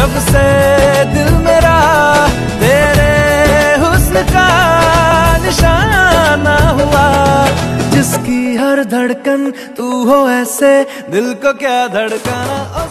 जब से दिल मेरा तेरे हुस्न का निशाना हुआ, जिसकी हर धड़कन तू हो ऐसे दिल को क्या धड़काना?